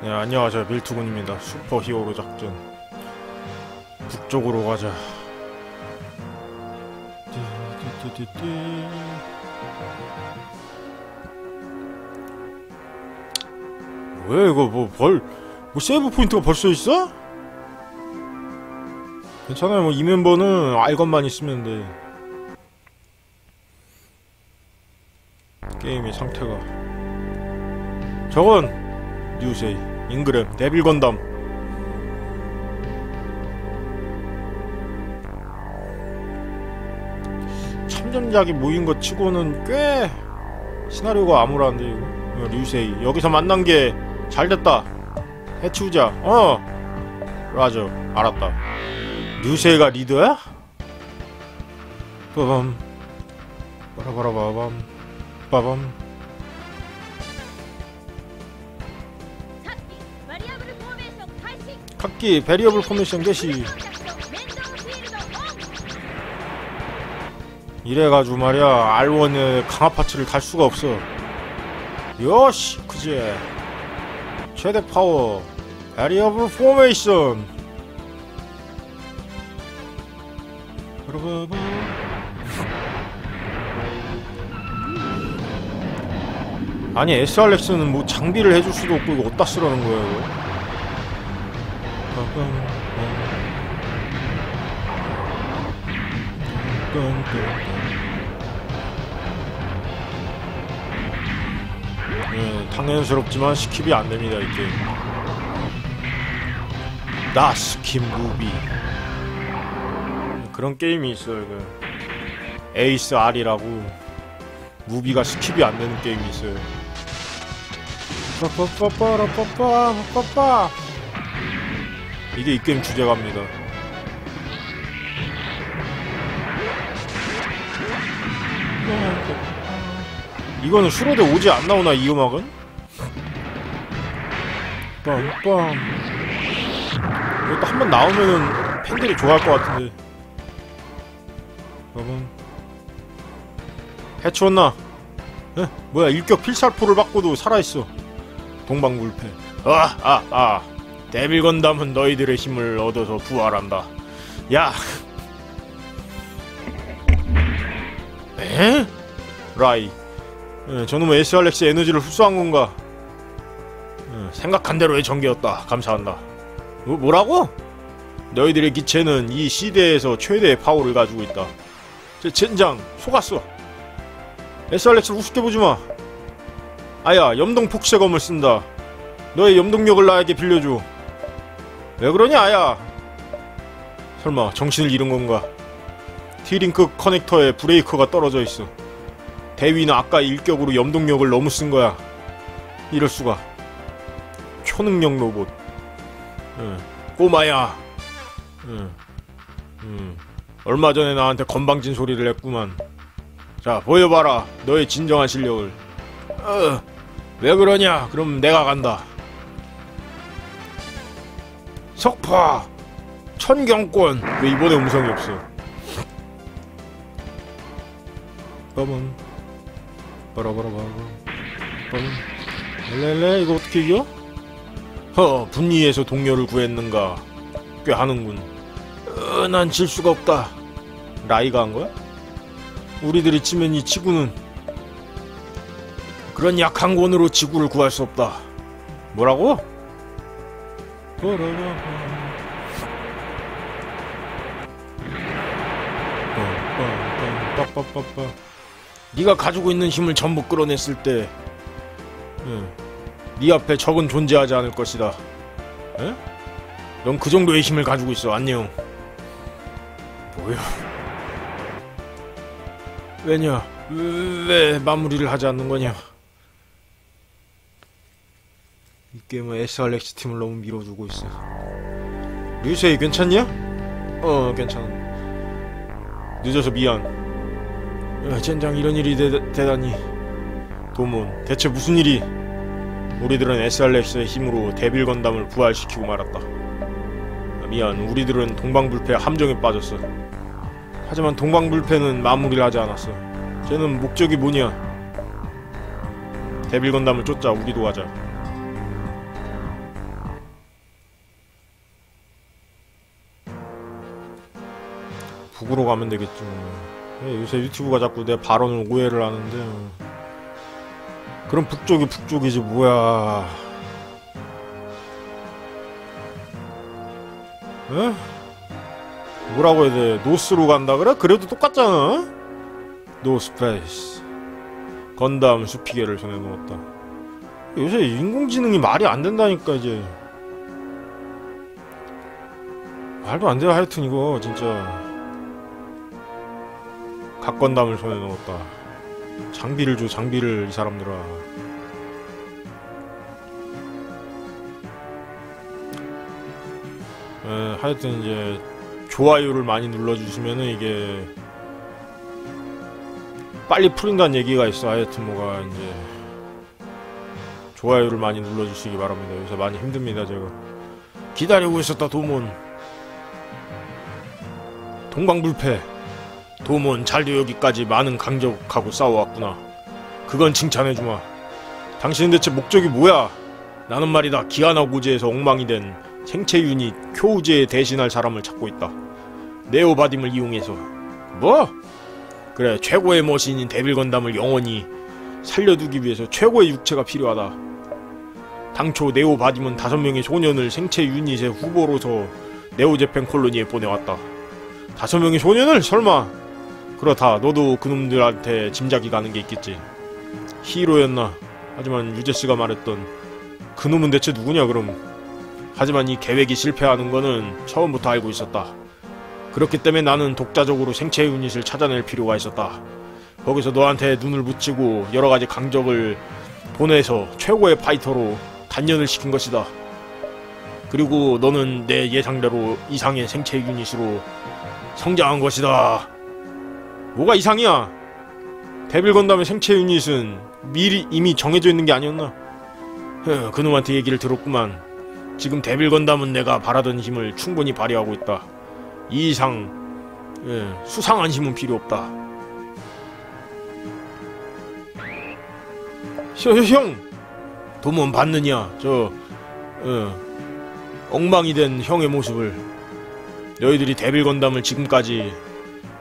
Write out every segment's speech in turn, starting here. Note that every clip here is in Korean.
네, 안녕하세요. 빌트군입니다. 슈퍼 히어로 작전. 북쪽으로 가자. 왜 이거 뭐 벌, 뭐 save point가 벌써 있어? 괜찮아요. 뭐 이 멤버는 R1만 있으면 돼. 게임의 상태가. 저건 뉴세이, 잉그램, 데빌 건담. 참전작이 모인 것 치고는 꽤 시나리오가 암울한데 이거. 어, 류세이 여기서 만난 게 잘됐다. 해치우자. 어. 맞아. 알았다. 류세이가 리더야? 빠밤. 빠라바라바밤. 빠밤. 찾기 variable formation 개시. 이래가지고 말이야 R1의 강화parts를 달 수가 없어. よし 行くぜ. 최대 파워 variable formation. 아니 SRX는 뭐 장비를 해줄 수도 없고 이거 어디다 쓰라는 거야 이거? 예, 당연스럽지만 skip이 안 됩니다 이 게임. 나 skip movie 그런 게임이 있어요. 그 에이스 R이라고 movie가 skip이 안 되는 게임이 있어요. 빠빠빠빠라빠빠빠빠 이게 이 게임 주제가입니다. 이거는 슈로대 OG 안 나오나 이 음악은? 빰빰 이것도 한 번 나오면은 팬들이 좋아할 것 같은데 빠밤 해치웠나? 에? 뭐야 일격 필살포를 받고도 살아있어 동방불패 아아아 데빌 건담은 너희들의 힘을 얻어서 부활한다 야 에? 라이 예, 저놈의 SRX 에너지를 흡수한 건가? 예, 생각한 대로의 전개였다. 감사한다. 뭐, 뭐라고? 너희들의 기체는 이 시대에서 최대의 파워를 가지고 있다. 제 젠장 속았어. SRX를 우습게 보지 마. 아야, 염동 폭쇄검을 쓴다. 너의 염동력을 나에게 빌려줘. 왜 그러냐, 아야? 설마 정신을 잃은 건가? T링크 커넥터에 브레이커가 떨어져 있어. 대위는 아까 일격으로 염동력을 너무 쓴 거야. 이럴 수가. 초능력 로봇. 응. 꼬마야. 응. 응. 얼마 전에 나한테 건방진 소리를 했구만. 자, 보여봐라. 너의 진정한 실력을. 어, 왜 그러냐? 그럼 내가 간다. 석파! 천경권! 왜 이번에 음성이 없어? 빠밤. 빠라바라바라. 빠밤. 렐레 이거 어떻게 이겨? 허, 분리에서 동료를 구했는가? 꽤 하는군. 어, 난질 수가 없다. 라이가 한 거야? 우리들이 치면 이 지구는 그런 약한 권으로 지구를 구할 수 없다. 뭐라고? 빠빠빠빠. 네가 가지고 있는 힘을 전부 끌어냈을 때, 응, 네 앞에 적은 존재하지 않을 것이다. 응? 넌 그 정도의 힘을 가지고 있어. 안녕. 뭐야? 왜냐? 왜, 왜 마무리를 하지 않는 거냐? 이 게임은 SRX 팀을 너무 밀어주고 있어. 류세이 괜찮냐? 어, 괜찮아. 늦어서 미안. 야, 젠장 이런 일이 되, 되다니 도몬 대체 무슨 일이 우리들은 SRX의 힘으로 데빌 건담을 부활시키고 말았다 아, 미안 우리들은 동방불패 함정에 빠졌어 하지만 동방불패는 마무리를 하지 않았어 쟤는 목적이 뭐냐 데빌 건담을 쫓자 우리도 가자 북으로 가면 되겠지 뭐. 예, 요새 유튜브가 자꾸 내 발언을 오해를 하는데 어. 그럼 북쪽이 북쪽이지 뭐야 에? 뭐라고 해야 돼 노스로 간다 그래? 그래도 똑같잖아 노스페이스 건담 수피계를 넣었다 요새 인공지능이 말이 안 된다니까 이제 말도 안 돼요 하여튼 이거 진짜 각건담을 손에 넣었다. 장비를 줘 장비를 이 사람들아. 에, 하여튼 이제 좋아요를 많이 눌러주시면은 이게 빨리 풀린다는 얘기가 있어. 하여튼 뭐가 이제 좋아요를 많이 눌러주시기 바랍니다. 요새 많이 힘듭니다 제가. 기다리고 있었다 도몬 동방불패 도몬 잘도 여기까지 많은 강적하고 싸워왔구나. 그건 칭찬해주마. 당신은 대체 목적이 뭐야? 나는 말이다. 기아나 고지에서 엉망이 된 생체 유닛 쿄우제에 대신할 사람을 찾고 있다. 네오바딤을 이용해서. 뭐? 그래 최고의 머신인 데빌 건담을 영원히 살려두기 위해서 최고의 육체가 필요하다. 당초 네오바딤은 다섯 명의 소년을 생체 유닛의 후보로서 네오제팬 콜로니에 보내왔다. 다섯 명의 소년을? 설마 그렇다. 너도 그놈들한테 짐작이 가는 게 있겠지. 히로였나? 하지만 유제스가 말했던 그놈은 대체 누구냐 그럼? 하지만 이 계획이 실패하는 거는 처음부터 알고 있었다. 그렇기 때문에 나는 독자적으로 생체 유닛을 찾아낼 필요가 있었다. 거기서 너한테 눈을 붙이고 여러 가지 강적을 보내서 최고의 파이터로 단련을 시킨 것이다. 그리고 너는 내 예상대로 이상의 생체 유닛으로 성장한 것이다 뭐가 이상이야? 데빌 건담의 생체 유닛은 미리 이미 정해져 있는 게 아니었나? 흐, 그놈한테 얘기를 들었구만. 지금 데빌 건담은 내가 바라던 힘을 충분히 발휘하고 있다. 이 이상 예, 수상한 힘은 필요 없다. 형, 형, 도문 봤느냐? 저 어, 엉망이 된 형의 모습을 너희들이 데빌 건담을 지금까지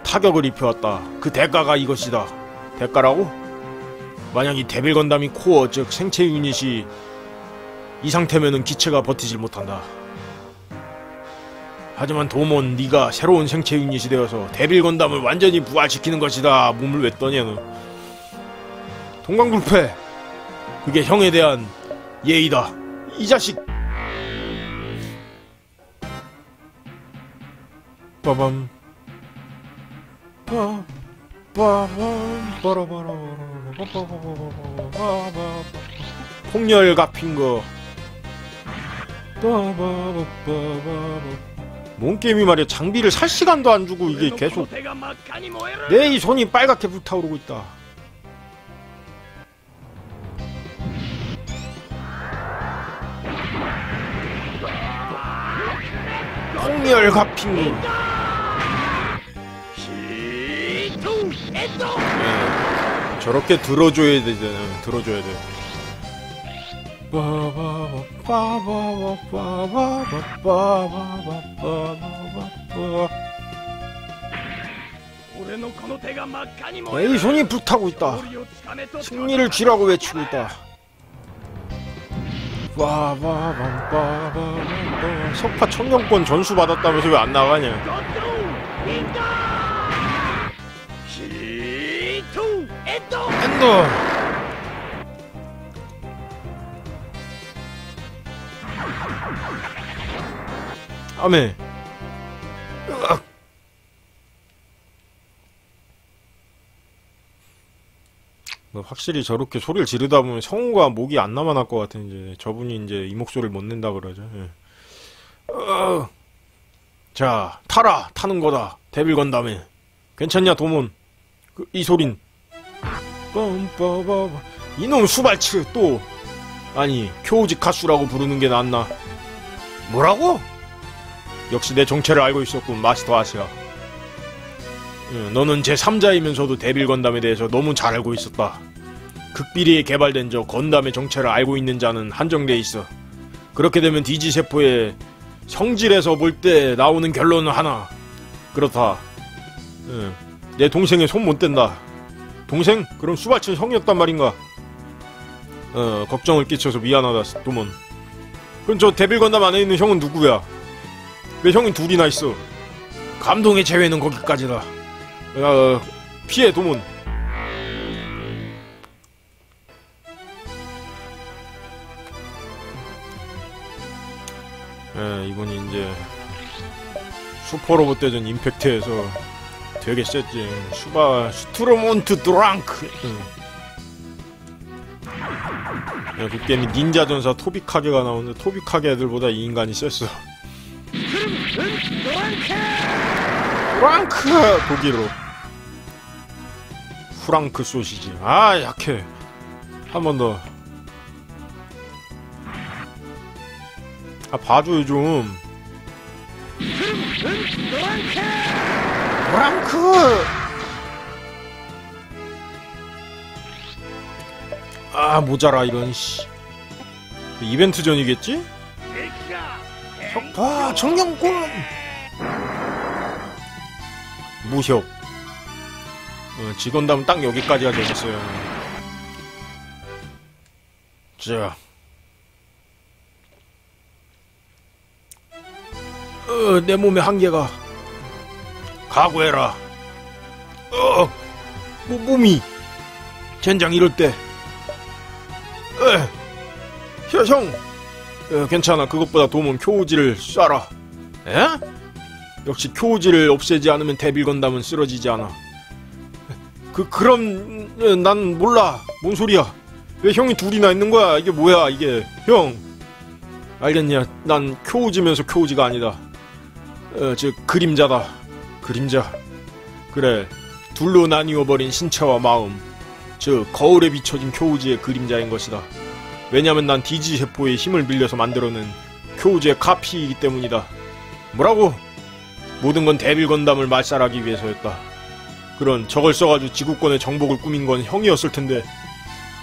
타격을 입혀왔다. 그 대가가 이것이다. 대가라고? 만약 이 데빌 건담이 코어 즉 생체 유닛이 이 상태면은 기체가 버티질 못한다. 하지만 도몬 네가 새로운 생체 유닛이 되어서 데빌 건담을 완전히 부활시키는 것이다. 몸을 왜 떠냐 너. 동방불패. 그게 형에 대한 예의다. 이 자식. 빠밤. 폭렬 갚인 거. 뭔 게임이 말이야 장비를 살 시간도 안 주고 이게 계속 내 이 손이 빨갛게 불타오르고 있다. 폭렬 갚인 거. 저렇게 들어줘야 되잖아. 들어줘야 돼. 에이 손이 불타고 있다. 승리를 쥐라고 외치고 있다. 석파 청년권 전수 받았다면서 왜 안 나가냐? 엔더. 아메. 으악. 뭐 확실히 저렇게 소리를 지르다 보면 성우가 목이 안 남아날 것 같은 이제 저분이 이제 이 목소리를 못 낸다 그러죠. 예. 어. 자 타라 타는 거다 데빌 건담에 괜찮냐 도몬 그, 이 소린 빰빠바바 이놈 수발츠 또 아니 쿄우지 카수라고 부르는 게 낫나? 뭐라고? 역시 내 정체를 알고 있었군 마스터 아시아. 응, 너는 제3자이면서도 데빌 건담에 대해서 너무 잘 알고 있었다. 극비리에 개발된 저 건담의 정체를 알고 있는 자는 한정돼 있어. 그렇게 되면 디지세포의 성질에서 볼 때 나오는 결론은 하나. 그렇다. 예, 내 동생의 손 못 댄다. 동생? 그럼 수발치는 형이었단 말인가? 어, 걱정을 끼쳐서 미안하다, 도몬. 그럼 저 데빌 건담 안에 있는 형은 누구야? 왜 형이 둘이나 있어? 감동의 재회는 거기까지다. 어, 피해, 도몬. 예, 이분이 이제 슈퍼로봇 대전 임팩트에서 되게 셌지. 슈바 Sturm und Drang. 응. 야, 그 게임이 닌자 전사 토비카게가 나오는데 토비카게 애들보다 이 인간이 셌어. 프랑크 독일어. 프랑크 소시지. 아 약해. 한 번 더. 아 봐줘요 좀. 프랑크. 아 모자라 이런 씨. 이벤트 전이겠지? 아 정령권. 무협. 어, 직원담은 딱 여기까지가 재밌어요. 자. 어, 내 몸의 한계가. 각오해라. 어, 뭐, 몸이. 젠장 이럴 때. 에, 형, 형. 어, 괜찮아. 그것보다 도움은 쿄우지를 쏴라. 에? 역시 쿄우지를 없애지 않으면 데빌 건담은 쓰러지지 않아. 그 그럼 어, 난 몰라. 뭔 소리야? 왜 형이 둘이나 있는 거야? 이게 뭐야? 이게 형. 알겠냐? 난 쿄우지면서 쿄우지가 아니다. 어, 즉 그림자다. 그림자. 그래. 둘로 나뉘어 버린 신체와 마음. 즉 거울에 비춰진 쿄우지의 그림자인 것이다. 왜냐면 난 디지 세포의 힘을 빌려서 만들어낸 쿄우지의 카피이기 때문이다. 뭐라고? 모든 건 데빌 건담을 말살하기 위해서였다. 그런 저걸 써가지고 지구권의 정복을 꾸민 건 형이었을 텐데.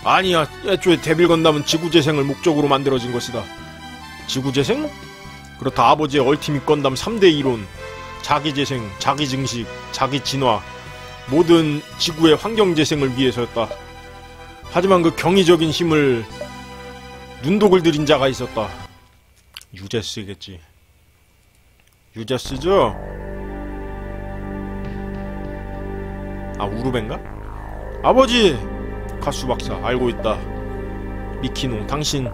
아니야, 애초에 데빌 건담은 지구 재생을 목적으로 만들어진 것이다. 지구 재생? 그렇다 아버지의 얼티밋 건담 3대 이론, 자기 재생, 자기 증식, 자기 진화, 모든 지구의 환경 재생을 위해서였다. 하지만 그 경이적인 힘을 눈독을 들인 자가 있었다. 유제스겠지. 유제스죠? 아 우르벤가? 아버지! 가수 박사 알고 있다. 미키노 당신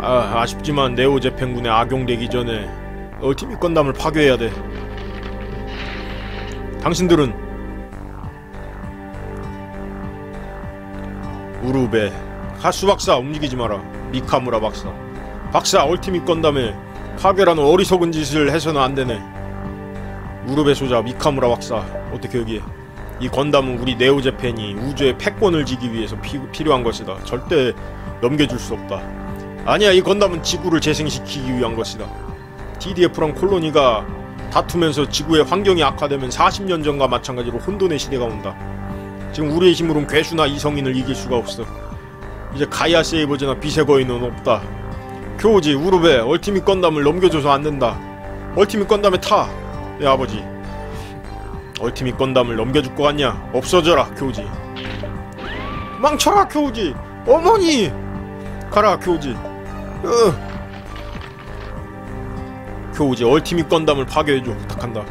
아, 아쉽지만 네오 재팬군에 악용되기 전에 얼티밋 건담을 파괴해야 돼. 당신들은 우르베 가수 박사 움직이지 마라. 미카무라 박사. 박사 얼티밋 건담에 파괴라는 어리석은 짓을 해서는 안 되네. 우르베 소자 미카무라 박사 어떻게 여기에? 이 건담은 우리 네오 재팬이 우주의 패권을 지기 위해서 피, 필요한 것이다. 절대 넘겨줄 수 없다. 아니야, 이 건담은 지구를 재생시키기 위한 것이다. TDF랑 콜로니가 다투면서 지구의 환경이 악화되면 40년 전과 마찬가지로 혼돈의 시대가 온다. 지금 우리의 힘으론 괴수나 이성인을 이길 수가 없어. 이제 가이아 세이버즈나 빛의 거인은 없다. 교우지, 우르베, 얼티밋 건담을 넘겨줘서 안 된다. 얼티밋 건담에 타! 내 아버지. 얼티밋 건담을 넘겨줄 것 같냐? 없어져라, 교우지. 망쳐라, 교우지! 어머니! 가라, 교우지. 으. 교우지 얼티밋 건담을 파괴해줘 부탁한다.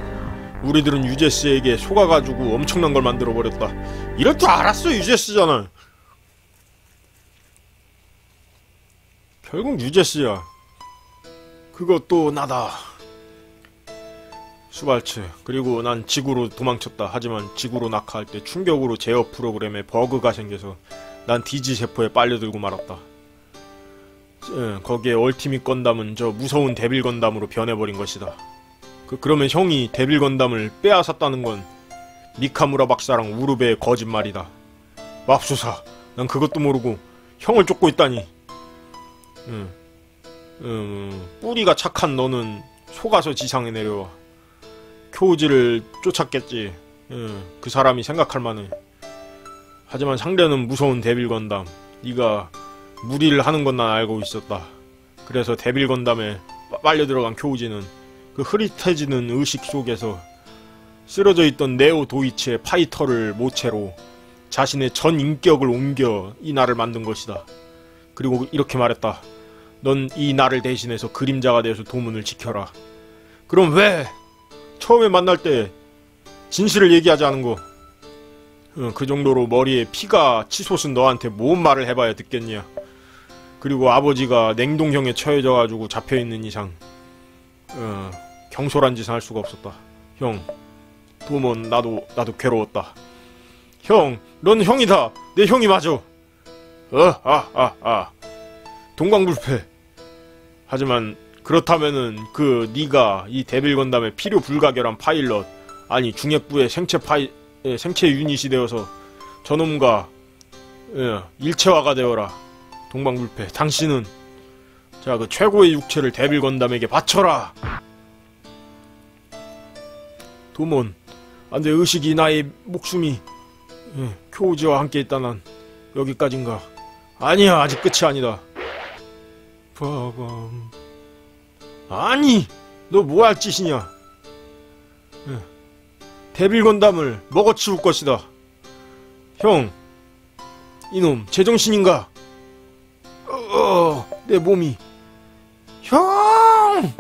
우리들은 유제스에게 속아가지고 엄청난 걸 만들어버렸다. 이럴 줄 알았어 유제스잖아. 결국 유제스야. 그것도 나다. 수발츠. 그리고 난 지구로 도망쳤다. 하지만 지구로 낙하할 때 충격으로 제어 프로그램에 버그가 생겨서 난 디지 세포에 빨려들고 말았다. 예, 거기에 얼티밋 건담은 저 무서운 데빌 건담으로 변해버린 것이다. 그, 그러면 형이 데빌 건담을 빼앗았다는 건 미카무라 박사랑 우르베의 거짓말이다. 맙소사, 난 그것도 모르고 형을 쫓고 있다니. 음, 음, 뿌리가 착한 너는 속아서 지상에 내려와. 쿄우지를 쫓았겠지. 음, 그 사람이 생각할 만해. 하지만 상대는 무서운 데빌 건담. 네가 무리를 하는 건 난 알고 있었다. 그래서 데빌 건담에 빨려 들어간 쿄우지는 그 흐릿해지는 의식 속에서 쓰러져 있던 네오 도이치의 파이터를 모체로 자신의 전 인격을 옮겨 이 나를 만든 것이다. 그리고 이렇게 말했다. 넌 이 나를 대신해서 그림자가 되어서 도문을 지켜라. 그럼 왜 처음에 만날 때 진실을 얘기하지 않은 거? 어, 그 정도로 머리에 피가 치솟은 너한테 뭔 말을 해봐야 듣겠냐. 그리고 아버지가 냉동형에 처해져가지고 잡혀있는 이상 어, 경솔한 짓은 할 수가 없었다. 형, 도몬 나도 나도 괴로웠다. 형, 넌 형이다. 내 형이 맞아. 어, 아, 아, 아. 동광불패. 하지만 그렇다면은 그 네가 이 데빌 건담의 필요 불가결한 파일럿 아니 중액부의 생체 파이 예, 생체 유닛이 되어서 저놈과 예, 일체화가 되어라. 동방불패. 당신은 자 그 최고의 육체를 데빌 건담에게 바쳐라. 도몬, 안돼 의식이 나의 목숨이 예, 쿄우지와 함께 있다 난 여기까진가? 아니야 아직 끝이 아니다. 빠밤. 아니, 너 뭐 할 짓이냐? 예, 데빌 건담을 먹어치울 것이다. 형, 이놈 제정신인가? 어, 어, 내 몸이 형!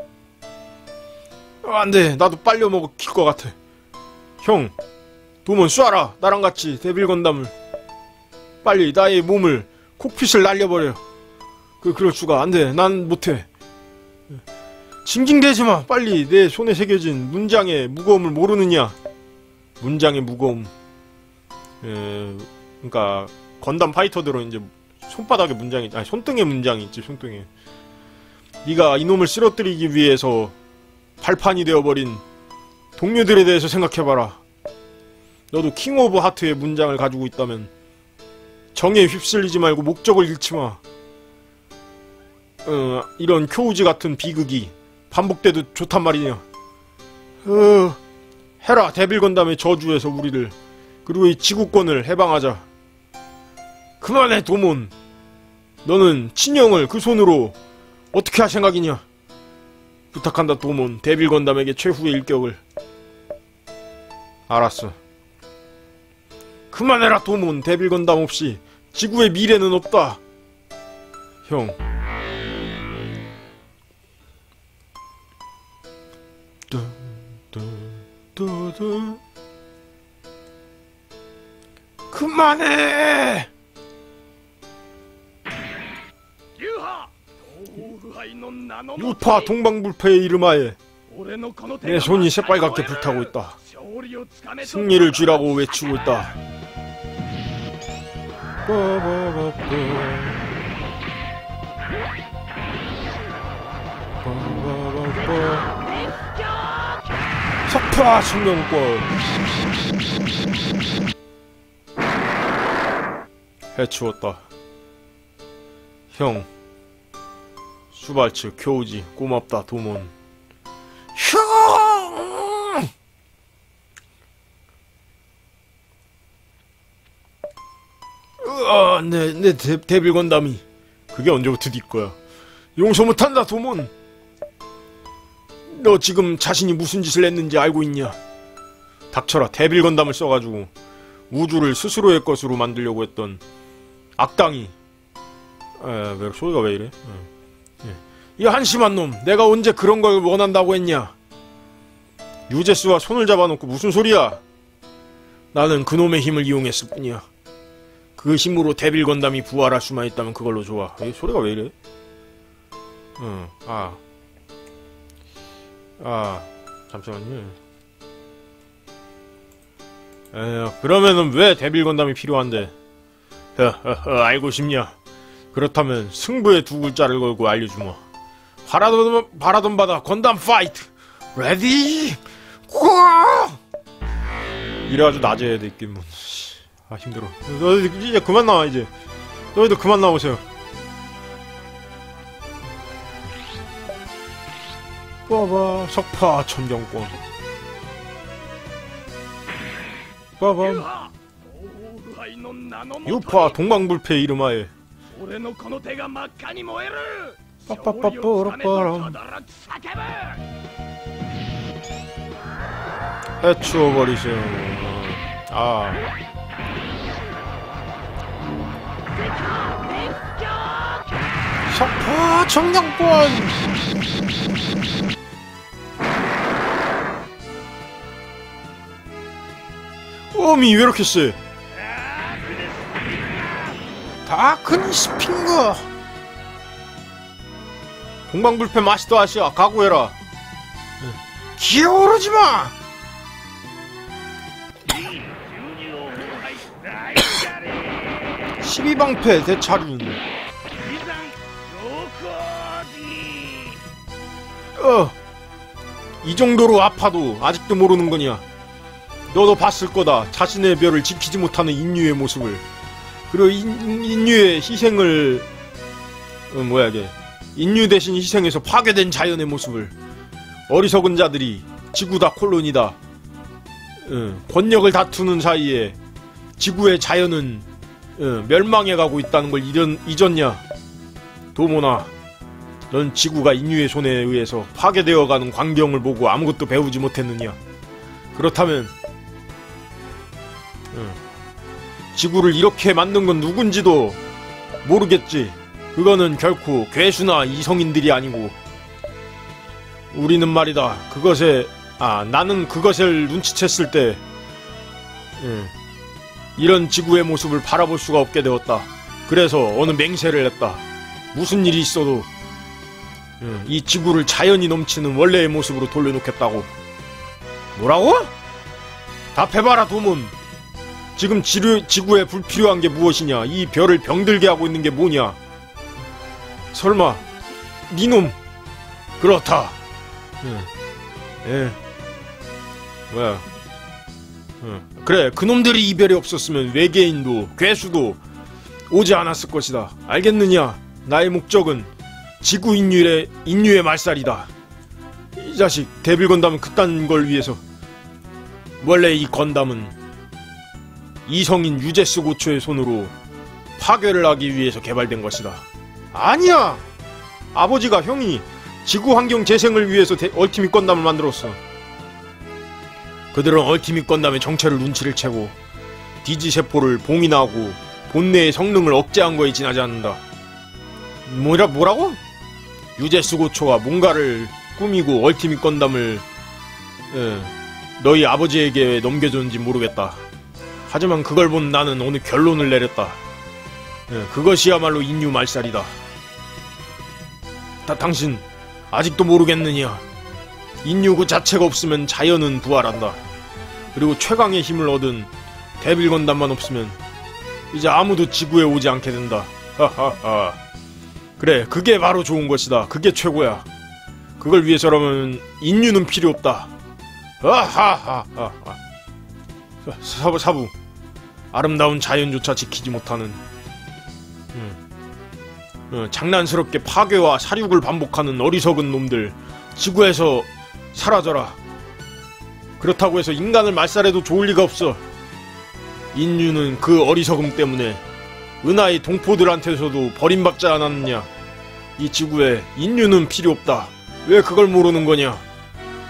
어, 안 돼. 나도 빨려 킬것 같아. 형, 도문 쏴라. 나랑 같이 데빌 건담을. 빨리 나의 몸을 콕핏을 날려버려. 그 그럴 수가 안 돼. 난 못해. 징징대지 마. 빨리 내 손에 새겨진 문장의 무거움을 모르느냐? 문장의 무거움. 에, 그러니까 건담 fighter들은 이제 손바닥에 문장이 아니 손등에 문장이 있지 손등에. 네가 이놈을 쓰러뜨리기 위해서 발판이 되어버린 동료들에 대해서 생각해봐라. 너도 King of Heart의 문장을 가지고 있다면 정에 휩쓸리지 말고 목적을 잃지 마. 어, 이런 쿄우지 같은 비극이 반복돼도 좋단 말이냐. 어, 해라 데빌 건담의 저주에서 우리를 그리고 이 지구권을 해방하자. 그만해 도몬. 너는 친형을 그 손으로 어떻게 할 생각이냐? 부탁한다 도몬 데빌 건담에게 최후의 일격을. 알았어. 그만해라 도몬 데빌 건담 없이 지구의 미래는 없다. 형. 뚜뚜 두두 그만해! 유파 동방불패의 이름하에 내 손이 새빨갛게 불타고 있다. 승리를 쥐라고 외치고 있다. 빠바바바. 빠바바바. 파 숙명권 해치웠다. 형 수발츠 교우지 고맙다 도몬 형 으아, 내, 내 데, 데빌 건담이. 그게 언제부터 네 거야? 용서 못한다, 도몬. 너 지금 자신이 무슨 짓을 했는지 알고 있냐? 닥쳐라, 데빌 건담을 써가지고 우주를 스스로의 것으로 만들려고 했던 악당이. 에, 왜, 소리가 왜 이래? 에, 예. 이 한심한 놈, 내가 언제 그런 걸 원한다고 했냐? 유제스와 손을 잡아놓고 무슨 소리야? 나는 그놈의 힘을 이용했을 뿐이야. 그 힘으로 데빌 건담이 부활할 수만 있다면 그걸로 좋아. 이 소리가 왜 이래? 응, 아. 아, 잠시만요. 에, 그러면은 왜 데빌 건담이 필요한데? 허허허, 알고 싶냐? 그렇다면 승부의 두 글자를 걸고 알려주마. 바라던, 바라던 바다 건담 fight! Ready! Go! 이래가지고 낮에 해야 돼, 게임은. 아 힘들어. 너희들 이제 그만 나와 이제. 너희들 그만 나오세요. 봐봐 석파 천경권. 빠밤 유파 동방불패 이름하에. 빠빠빠빠라빠람 해치워버리세요. 아. 석파 청경권! 싸움이 왜 이렇게 세? 다큰 스핑거. 공방불패 맛이 또 아시아 각오해라. 기어오르지마! 12방패 대차륜. 어, 이 정도로 아파도 아직도 모르는 거냐? 너도 봤을 거다. 자신의 별을 지키지 못하는 인류의 모습을. 그리고 인, 인류의 희생을, 어, 뭐야, 이게. 인류 대신 희생해서 파괴된 자연의 모습을. 어리석은 자들이 지구다 콜론이다. 어, 권력을 다투는 사이에 지구의 자연은 어, 멸망해 가고 있다는 걸 잊었, 잊었냐? 도모나, 넌 지구가 인류의 손에 의해서 파괴되어가는 광경을 보고 아무것도 배우지 못했느냐? 그렇다면, 응. 지구를 이렇게 만든 건 누군지도 모르겠지. 그거는 결코 괴수나 이성인들이 아니고, 우리는 말이다. 그것에, 아, 나는 그것을 눈치챘을 때, 응. 이런 지구의 모습을 바라볼 수가 없게 되었다. 그래서 어느 맹세를 했다. 무슨 일이 있어도 응, 이 지구를 자연이 넘치는 원래의 모습으로 돌려놓겠다고. 뭐라고? 답해봐라, 도문. 지금 지루, 지구에 불필요한 게 무엇이냐? 이 별을 병들게 하고 있는 게 뭐냐? 설마, 니놈. 그렇다. 응. 예. 뭐야. 응. 그래, 그놈들이 이별이 없었으면 외계인도, 괴수도 오지 않았을 것이다. 알겠느냐? 나의 목적은 지구 인류의 인류의 말살이다. 이 자식 데빌 건담은 그딴 걸 위해서 원래 이 건담은 이성인 유제스 고초의 손으로 파괴를 하기 위해서 개발된 것이다. 아니야. 아버지가 형이 지구 환경 재생을 위해서 대- 얼티밋 건담을 만들었어. 그들은 얼티밋 건담의 정체를 눈치를 채고 디지 세포를 봉인하고 본내의 성능을 억제한 거에 지나지 않는다. 뭐라 뭐라고? 유제스 고초가 뭔가를 꾸미고 얼티밋 건담을 예, 너희 아버지에게 넘겨줬는지 모르겠다. 하지만 그걸 본 나는 오늘 결론을 내렸다. 예, 그것이야말로 인류 말살이다. 다 당신 아직도 모르겠느냐? 인류 그 자체가 없으면 자연은 부활한다. 그리고 최강의 힘을 얻은 데빌 건담만 없으면 이제 아무도 지구에 오지 않게 된다. 하하하. 그래, 그게 바로 좋은 것이다. 그게 최고야. 그걸 위해서라면 인류는 필요 없다. 아하하하. 사부 사부. 아름다운 자연조차 지키지 못하는 음. 어, 장난스럽게 파괴와 사륙을 반복하는 어리석은 놈들 지구에서 사라져라. 그렇다고 해서 인간을 말살해도 좋을 리가 없어. 인류는 그 어리석음 때문에 은하의 동포들한테서도 버림받지 않았느냐? 이 지구에 인류는 필요 없다. 왜 그걸 모르는 거냐?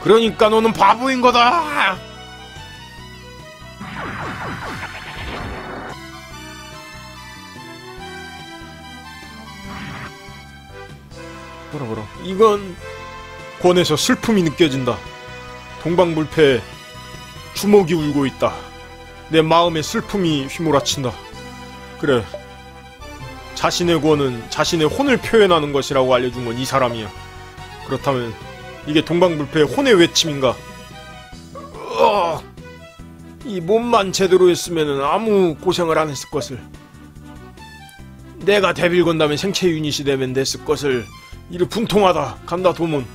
그러니까 너는 바보인 거다! 뭐라 뭐라. 이건 권에서 슬픔이 느껴진다. 동방불패 주먹이 울고 있다. 내 마음에 슬픔이 휘몰아친다. 그래. 자신의 권은 자신의 혼을 표현하는 것이라고 알려준 건 이 사람이야. 그렇다면 이게 동방불패의 혼의 외침인가? 이 몸만 제대로 했으면 아무 고생을 안 했을 것을. 내가 데빌 건담의 생체 유닛이 되면 됐을 것을. 이를 분통하다. 간다 도몬.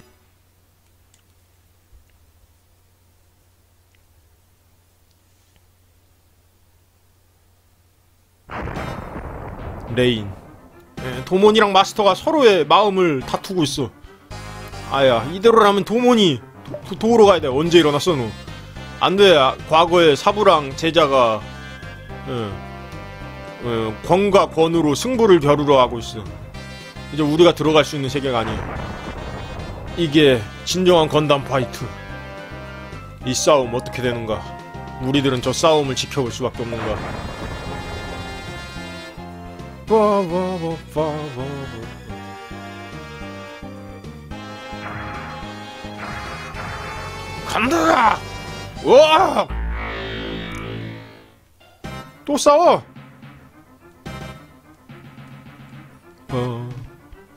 레인. 예, 도몬이랑 마스터가 서로의 마음을 다투고 있어. 아야, 이대로라면 도몬이 도, 도로 가야 돼. 언제 일어났어, 너? 안 돼. 아, 과거에 사부랑 제자가, 어, 어, 권과 권으로 승부를 겨루러 하고 있어. 이제 우리가 들어갈 수 있는 세계가 아니야. 이게 진정한 건담 fight. 이 싸움 어떻게 되는가? 우리들은 저 싸움을 지켜볼 수밖에 없는가? 간다! 와! 또 싸워!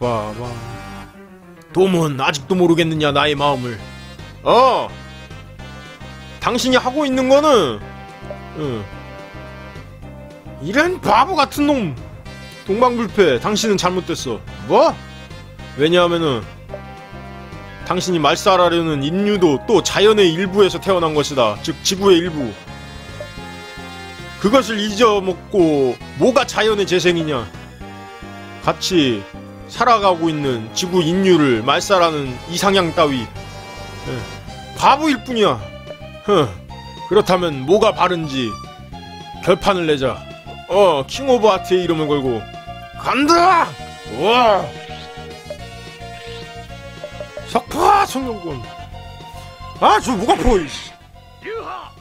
와와. 도문 아직도 모르겠느냐 나의 마음을. 어. 당신이 하고 있는 거는, 응. 이런 바보 같은 놈. 동방불패. 당신은 잘못됐어. 뭐? 왜냐하면은 당신이 말살하려는 인류도 또 자연의 일부에서 태어난 것이다. 즉 지구의 일부. 그것을 잊어먹고 뭐가 자연의 재생이냐? 같이 살아가고 있는 지구 인류를 말살하는 이상향 따위 바보일 뿐이야. 그렇다면 뭐가 바른지 결판을 내자. 어, King of Heart의 이름을 걸고 간다. 우와. 석파 성룡군. 아, 저 뭐가 보이? 유하,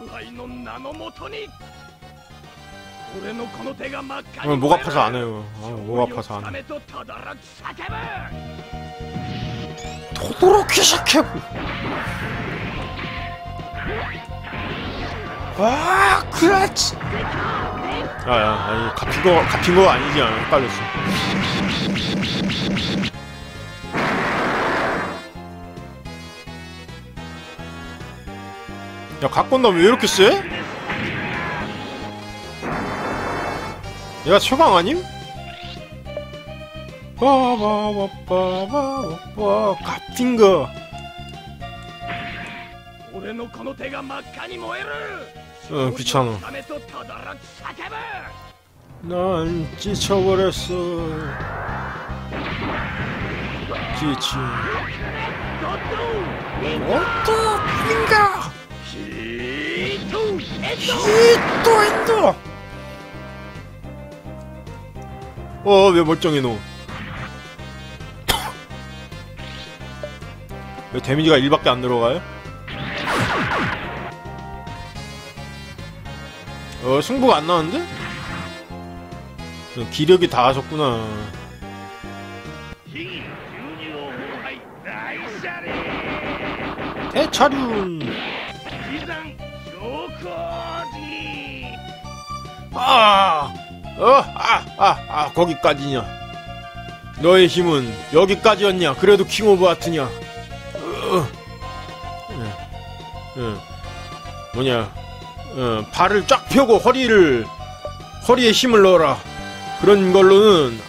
오후하의 논 나노 모토니. 어, 목 아파서 안 해요. 아, 목 아파서 안 해. 도도로키 샤케브! 와, 그렇지! 아, 야, 아, 야, 아니, 갚힌 거, 갚힌 거 아니지, 않아. 헷갈렸어. 야, 갖고 온다면 왜 이렇게 쎄? 얘가 초강 아님? 빠바바바바바 갓핑거. 응 귀찮아. 난 지쳐버렸어. 지치. 어떠 핑거 히토 엔더. 히토 엔더! 어, 왜 멀쩡해, 너. 왜 데미지가 1밖에 안 들어가요? 어, 승부가 안 나는데? 기력이 다 하셨구나. 대차륜! 아! 어, 아, 아, 아, 거기까지냐. 너의 힘은 여기까지였냐. 그래도 King of Heart냐. 어, 응, 응. 뭐냐. 어, 발을 쫙 펴고 허리를, 허리에 힘을 넣어라. 그런 걸로는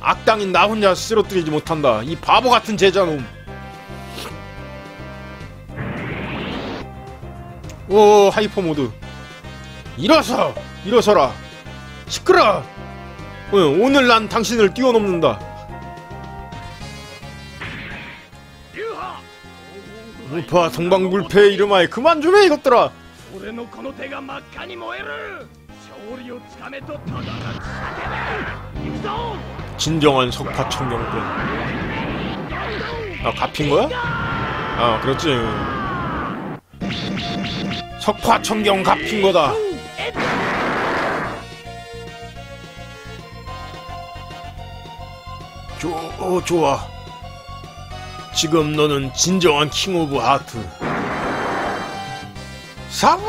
악당인 나 혼자 쓰러뜨리지 못한다. 이 바보 같은 제자놈. 오, hyper mode. 일어서! 일어서라! 시끄러! 오늘 난 당신을 뛰어넘는다. 우파 동방불패~ 이름하에 그만 좀 해 이것들아! 진정한 석파 청명꾼. 아 갚힌 거야? 아 그렇지. 석파 청경 갚힌 거다. 어, 좋아. 지금 너는 진정한 King of Heart. 사부!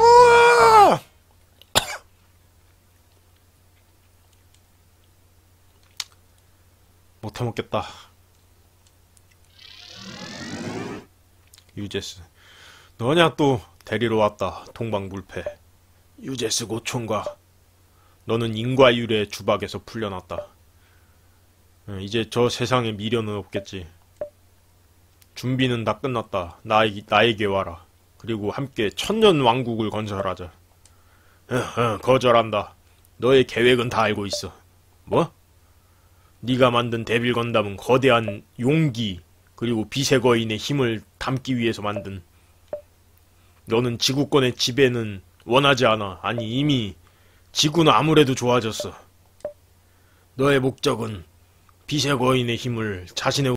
못해 먹겠다. 유제스. 너냐 또 데리러 왔다. 동방불패. 유제스 고총과 너는 인과율의 주박에서 풀려났다. 어, 이제 저 세상에 미련은 없겠지. 준비는 다 끝났다. 나에, 나에게 와라. 그리고 함께 천년 왕국을 건설하자. 어, 어, 거절한다. 너의 계획은 다 알고 있어. 뭐? 네가 만든 데빌 건담은 거대한 용기 그리고 빛의 거인의 힘을 담기 위해서 만든 너는 지구권의 지배는 원하지 않아. 아니 이미 지구는 아무래도 좋아졌어. 너의 목적은 빛의 거인의 힘을 자신의